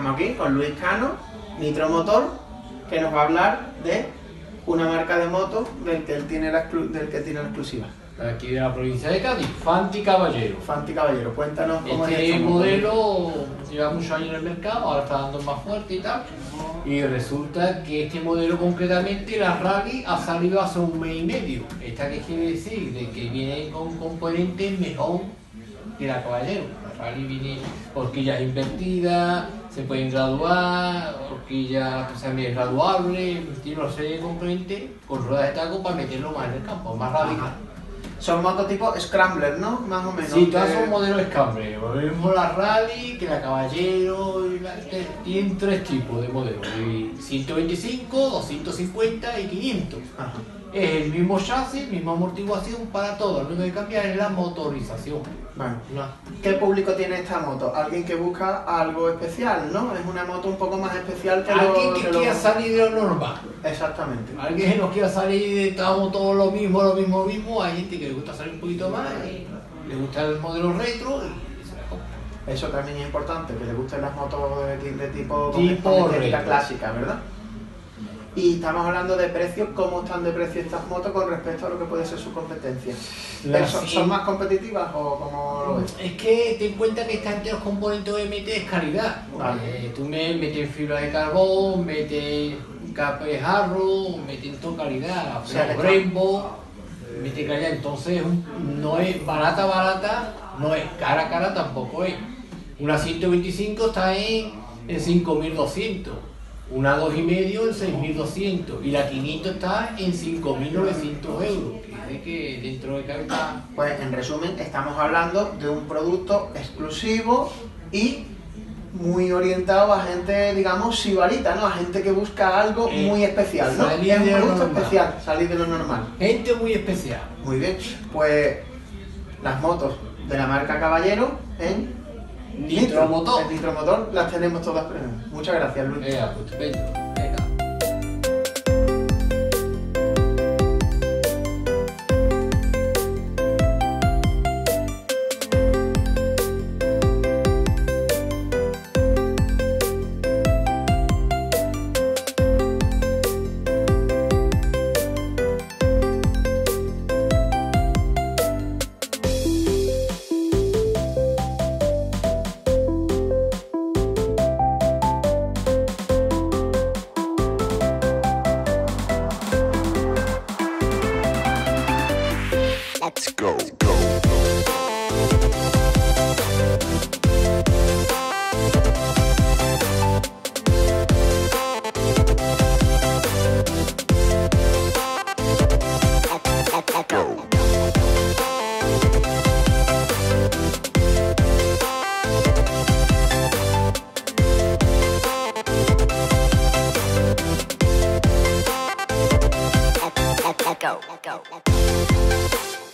Estamos aquí con Luis Cano, Nitro Motor, que nos va a hablar de una marca de moto del que él tiene la, del que tiene la exclusiva. Aquí de la provincia de Cádiz, Fanti Caballero. Fanti Caballero, cuéntanos cómo es Este esta moto. modelo lleva muchos años en el mercado, ahora está dando más fuerte y tal. Y resulta que este modelo concretamente, la Rally, ha salido hace un mes y medio. ¿Esta qué quiere decir? De que viene con componentes mejor que la Caballero. Rally viene horquillas invertidas, se pueden graduar, horquillas también graduables, tiene una serie de componentes con ruedas de taco para meterlo más en el campo, más radical. Son motos tipo Scrambler, ¿no? Más o menos. Sí, todas que- son modelos Scambler. Lo mismo la Rally que la Caballero. y la- Tienen tres tipos de modelos: y 125, 250 y 500. Ajá. Es el mismo chasis, misma amortiguación para todo. Lo único que cambia es la motorización. Bueno, No. ¿qué público tiene esta moto? Alguien que busca algo especial, ¿no? Es una moto un poco más especial que lo- Alguien que que lo- quiera salir de lo normal. Exactamente. Alguien que no quiera salir de estamos todo lo mismo, lo mismo, lo mismo. Hay gente que le gusta salir un poquito más y le gusta el modelo retro y se la compra. Eso también es importante, que le gusten las motos de, de tipo, Tipo clásica, ¿verdad? Y estamos hablando de precios, ¿cómo están de precio estas motos con respecto a lo que puede ser su competencia? ¿Son, más competitivas o cómo lo ves? Es que ten en cuenta que están entre los componentes obviamente es calidad. Vale. Eh, tú me metes fibra de carbón, metes capa de jarro, metes todo calidad, O sea, que calidad. Entonces no es barata, barata, no es cara, cara tampoco es. Una 125 está en, en 5200. Una 2,5 en 6.200 y la 500 está en 5.900 euros. Que que dentro de cada Pues en resumen, estamos hablando de un producto exclusivo y muy orientado a gente, digamos, sibarita, ¿no? A gente que busca algo Eh, muy especial, ¿no? salir Es de lo producto normal. especial, salir de lo normal. Gente muy especial. Muy bien, pues las motos de la marca Caballero en Nitro Motor. En Nitro Motor las tenemos todas presentes. Muchas gracias, Luis. Pues Let's go. Let's go. Go. Go.